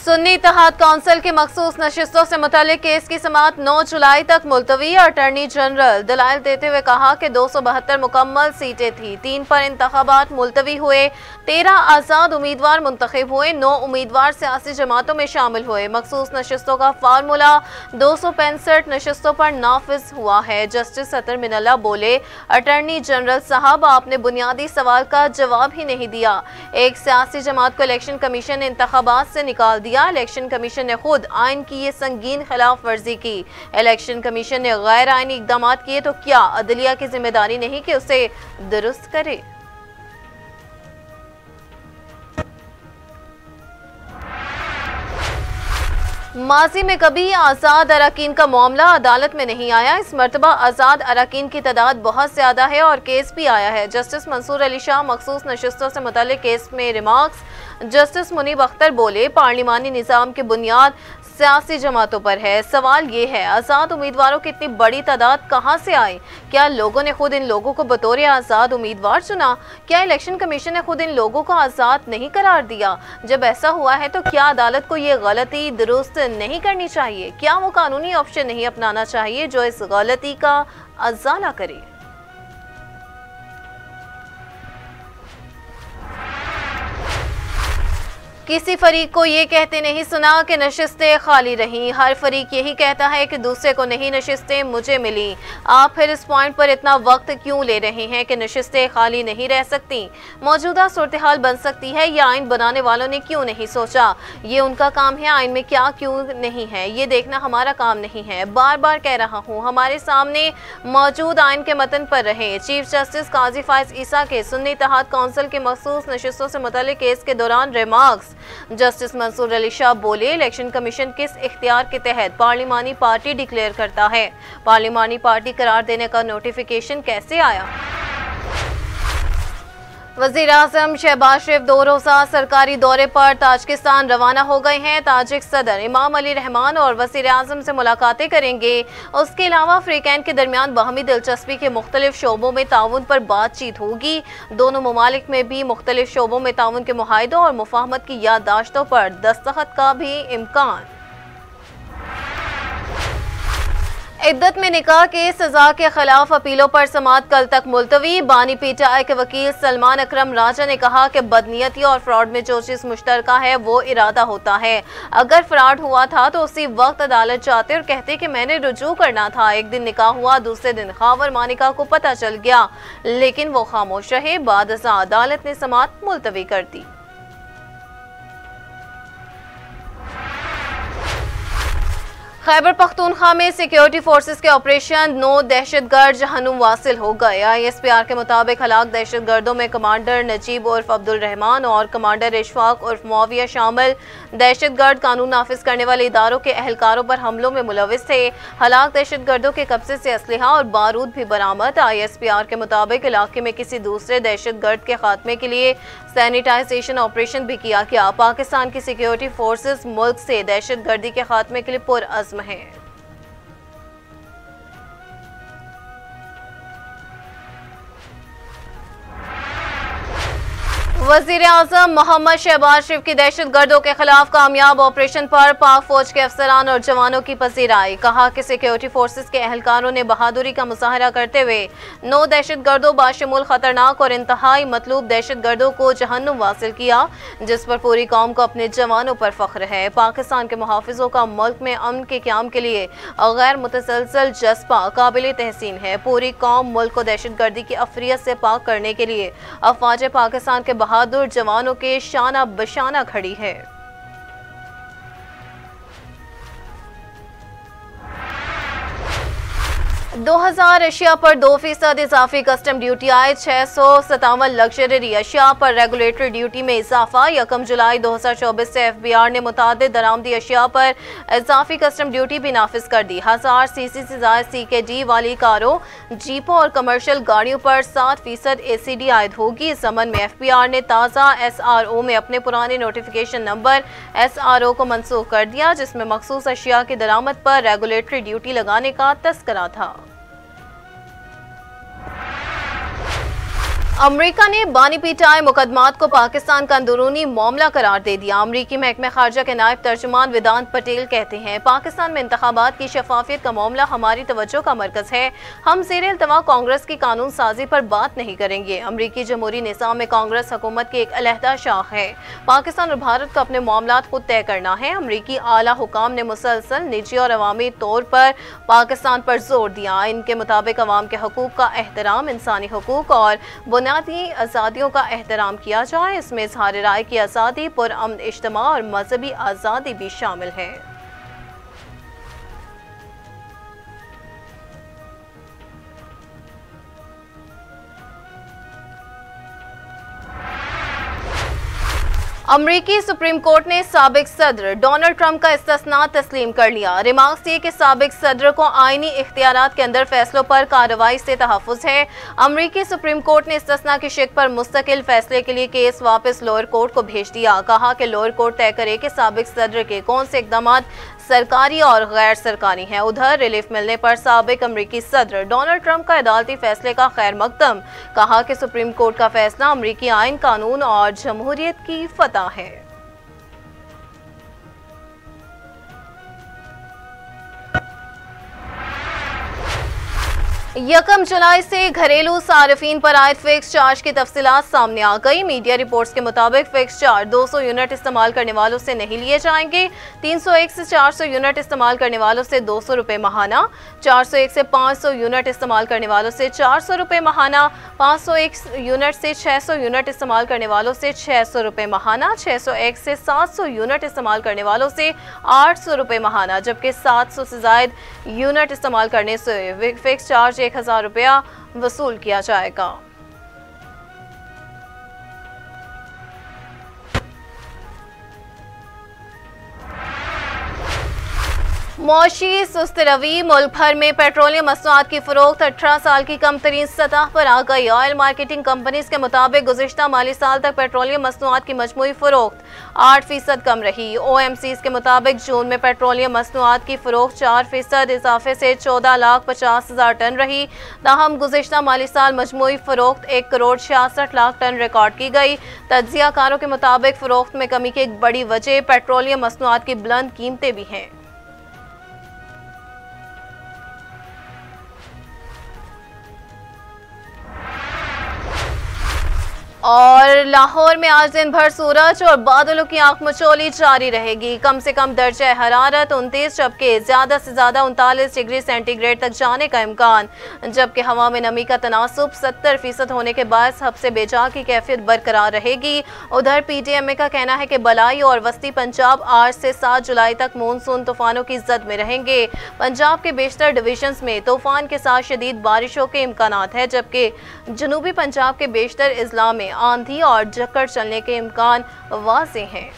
सुन्नी इतिहाद council के मखसूस नशस्तों से मुतल केस की समात 9 जुलाई तक मुलतवी अटर्नी जनरल दलाल देते हुए कहा कि दो सौ बहत्तर मुकम्मल सीटें थी। तीन पर इंतबात मुलतवी हुए। तेरह आज़ाद उम्मीदवार मुंतखब हुए। नौ उम्मीदवार सियासी जमातों में शामिल हुए। मखसूस नशस्तों का फार्मूला दो सौ पैंसठ नशस्तों पर नाफिज हुआ है। जस्टिस सतर मिनला बोले, अटर्नी जनरल साहब, आपने बुनियादी सवाल का जवाब ही नहीं दिया। एक सियासी जमात को इलेक्शन कमीशन ने इंतबात से निकाल दिया दिया इलेक्शन कमीशन ने खुद आयन की ये संगीन खिलाफ वर्जी की। इलेक्शन कमीशन ने गैर आइनी इकदाम किए तो क्या अदलिया की ज़िम्मेदारी नहीं कि उसे दुरुस्त करे? माजी में कभी आज़ाद अरकान का मामला अदालत में नहीं आया। इस मरतबा आज़ाद अरकान की तादाद बहुत ज़्यादा है और केस भी आया है। जस्टिस मंसूर अली शाह मखसूस नशस्तों से मुतल केस में रिमार्क्स। जस्टिस मुनीब अख्तर बोले, पार्लिमानी निज़ाम की बुनियाद सियासी जमातों पर है। सवाल ये है, आज़ाद उम्मीदवारों की इतनी बड़ी तादाद कहाँ से आई? क्या लोगों ने खुद इन लोगों को बतौर आज़ाद उम्मीदवार चुना? क्या इलेक्शन कमीशन ने खुद इन लोगों को आज़ाद नहीं करार दिया? जब ऐसा हुआ है तो क्या अदालत को ये गलती दुरुस्त नहीं करनी चाहिए? क्या वो कानूनी ऑप्शन नहीं अपनाना चाहिए जो इस गलती का अजाला करे? किसी फरीक को ये कहते नहीं सुना कि नशस्तें खाली रहीं। हर फरीक यही कहता है कि दूसरे को नहीं नशस्तें मुझे मिली। आप फिर इस पॉइंट पर इतना वक्त क्यों ले रहे हैं कि नशस्तें खाली नहीं रह सकती? मौजूदा सूरत हाल बन सकती है या आइन बनाने वालों ने क्यों नहीं सोचा? ये उनका काम है, आइन में क्या क्यों नहीं है? ये देखना हमारा काम नहीं है। बार बार कह रहा हूँ, हमारे सामने मौजूद आइन के मतन पर रहे। चीफ जस्टिस काजी फायज ईसा के सुन्नी तहत काउंसिल के मखसूस नशस्तों से मुतल केस के दौरान रिमार्क्स जस्टिस मंसूर अली शाह बोले, इलेक्शन कमीशन किस इख्तियार के तहत पार्लिमानी पार्टी डिक्लेयर करता है? पार्लिमानी पार्टी करार देने का नोटिफिकेशन कैसे आया? वज़ीर अजम शहबाज शरीफ दो रोज़ा सरकारी दौरे पर ताजकिस्तान रवाना हो गए हैं। ताजिक सदर इमाम अली रहमान और वज़ीर अजम से मुलाकातें करेंगे। उसके अलावा अफ्रीकैन के दरमियान बाहमी दिलचस्पी के मुख्तलिफ़ शोबों में ताउन पर बातचीत होगी। दोनों ममालिक में भी मुख्तलिफ़ शोबों में ताउन के माहों और मुफाहमत की याददाश्तों पर दस्तखत का भी इम्कान। इद्दत में निकाह के सजा के खिलाफ अपीलों पर समात कल तक मुलतवी। बानी पीटीआई के वकील सलमान अकरम राजा ने कहा कि बदनीयती और फ्रॉड में जो चीज़ मुश्तर है, वो इरादा होता है। अगर फ्रॉड हुआ था तो उसी वक्त अदालत जाते और कहते कि मैंने रुजू करना था। एक दिन निकाह हुआ, दूसरे दिन खावर मानिका को पता चल गया, लेकिन वो खामोश रहे। बाद अदालत ने समात मुलतवी कर दी। खैबर पख्तूनखा में सिक्योरिटी फोर्सेस के ऑपरेशन नो दहशत गर्द जहनुम वासिल हो गए। आई एस पी आर के मुताबिक हलाक दहशत गर्दों में कमांडर नजीब उर्फ़ अब्दुल रहमान और कमांडर इशफाक उर्फ़ मुआविया शामिल। दहशत गर्द कानून नाफिज करने वाले इदारों के अहलकारों पर हमलों में मुलविस थे। हलाक दहशत गर्दों के कब्जे से असलहा और बारूद भी बरामद। आई एस पी आर के मुताबिक इलाके में किसी दूसरे दहशत गर्द के खात्मे के लिए सैनिटाइजेशन ऑपरेशन भी किया गया। पाकिस्तान की सिक्योरिटी फोर्सेज मुल्क से दहशत गर्दी के खात्मे के लिए पुरअज़म है। वज़ीर अजम मोहम्मद शहबाज शरीफ की दहशत गर्दों के खिलाफ कामयाब ऑपरेशन पर पाक फौज के अफसरान और जवानों की पजीराई कहा कि सिक्योरिटी फोर्सेज के अहलकारों ने बहादुरी का मुजाहरा करते हुए नौ दहशत गर्दों, बाशमूल, खतरनाक और इंतहाई मतलूब दहशत गर्दों को जहन्नुम वासिल किया, जिस पर पूरी कौम को अपने जवानों पर फख्र है। पाकिस्तान के मुहाफ़ों का मुल्क में अमन के क्याम के लिए गैर मुतसलसल जज्बा काबिल तहसीन है। पूरी कौम मुल्क को दहशत गर्दी की अफरीत से पाक करने के लिए अफवाज पाकिस्तान के बहादुर बहादुर जवानों के शाना बशाना खड़ी है। 2000 अशिया पर दो फ़ीसद इजाफी कस्टम ड्यूटी आए, छह सौ सतावन लग्जरी अशिया पर रेगुलेटरी ड्यूटी में इजाफा। यकम जुलाई 2024 से एफ़ बी आर ने मुताद दरामदी अशिया पर इजाफी कस्टम ड्यूटी भी नाफिज कर दी। हज़ार सी सी से जायद सी के डी वाली कारों, जीपों और कमर्शियल गाड़ियों पर सात फ़ीसद ए सी डी आयद होगी। इस समन में एफ़ बी आर ने ताज़ा एस आर ओ में अपने पुराने notification number S R O को मनसूख कर दिया, जिसमें मखसूस अशिया की दरामद पर रेगुलेटरी ड्यूटी लगाने का तस्करा था। अमेरिका ने बानी पीटाई मुकदमात को पाकिस्तान का अंदरूनी मामला करार दे दिया। अमरीकी महकमे खारजा के नायब तर्जुमान वेदांत पटेल कहते हैं, पाकिस्तान में इंतबात की शफाफियत का मामला हमारी तवज्जो का मरकज है। हम जेर अल्तवा कांग्रेस की कानून साजी पर बात नहीं करेंगे। अमरीकी जमहूरी निज़ाम में कांग्रेस हुकूमत की एक अलहदा शाख है। पाकिस्तान और भारत को अपने मामला खुद तय करना है। अमरीकी आला हुकाम ने मुसलसल निजी और अवामी तौर पर पाकिस्तान पर ज़ोर दिया। इनके मुताबिक अवाम के हकूक का एहतराम, इंसानी हकूक और बुनियादी बुनियादी आज़ादियों का एहतराम किया जाए, इसमें इजहार राय की आज़ादी पुरअमन इज्तम और मजहबी आज़ादी भी शामिल है। अमरीकी सुप्रीम कोर्ट ने सबक सदर डोनाल्ड ट्रंप का इस्तना तस्लीम कर लिया। रिमार्क्स ये कि सबक सदर को आइनी इख्तियार के अंदर फैसलों पर कार्रवाई से तहफ़ है। अमरीकी सुप्रीम कोर्ट ने इस्तना की शिक पर मुस्तकिल फैसले के लिए केस वापस लोअर कोर्ट को भेज दिया। कहा कि लोअर कोर्ट तय करे कि सबक सदर के कौन से इकदाम सरकारी और गैर सरकारी हैं। उधर रिलीफ मिलने पर सबक अमरीकी सदर डोनाल्ड ट्रंप का अदालती फैसले का खैर मकदम। कहा कि सुप्रीम कोर्ट का फैसला अमरीकी आइन कानून और जमहूरियत की फतह है यकम जुलाई से घरेलू सार्फिन पर आए फिक्स चार्ज की तफसीत सामने आ गई। मीडिया रिपोर्ट्स के मुताबिक फिक्स चार्ज 200 यूनिट इस्तेमाल करने वालों से नहीं लिए जाएँगे। 301 से 400 यूनिट इस्तेमाल करने वालों से दो सौ रुपये महाना। 401 से 500 यूनिट इस्तेमाल करने वालों से चार सौ रुपये महाना। 501 यूनिट से 600 यूनिट इस्तेमाल करने वालों से छः सौ रुपये महाना। 601 से 700 यूनिट इस्तेमाल करने वालों से आठ सौ रुपये महाना, जबकि 700 से जायद यूनिट इस्तेमाल करने से फिक्स चार्ज एक हज़ार रुपया वसूल किया जाएगा। मौशी सुस्त रवि मुल्क भर में पेट्रोलियम मसनूआत की फरोख्त, अठारह साल की कम तरीन सतह पर आ गई। ऑयल मार्केटिंग कंपनीज़ के मुताबिक गुजशत माली साल तक पेट्रोलियम मसनूआत की मजमू फरोख्त आठ फ़ीसद कम रही। ओ एम सी के मुताबिक जून में पेट्रोलियम मसनूआत की फरोख्त चार फ़ीसद, इजाफे से चौदह लाख पचास हज़ार टन रही। ताहम गुजशत माली साल मजमू फरोख्त एक करोड़ छियासठ लाख टन रिकॉर्ड की गई। तजिया कारों के मुताबिक फरोख्त में कमी की एक बड़ी वजह पेट्रोलियम मसनूआत की बुलंद कीमतें भी हैं। और लाहौर में आज दिन भर सूरज और बादलों की आँख मचोली जारी रहेगी। कम से कम दर्ज हरारत उनतीस, जबकि ज़्यादा से ज़्यादा उनतालीस डिग्री सेंटीग्रेड तक जाने का इम्कान। जबकि हवा में नमी का तनासब सत्तर फ़ीसद होने के बाद सबसे बेजा की कैफियत बरकरार रहेगी। उधर पी टी एम ए का कहना है कि बलाई और वस्ती पंजाब आज से सात जुलाई तक मानसून तूफानों की जद में रहेंगे। पंजाब के बेशतर डिवीज़न में तूफ़ान के साथ शदीद बारिशों के इम्कान है, जबकि जनूबी पंजाब के बेशतर अजला में आंधी और जकड़ चलने के इम्कान वाजे हैं।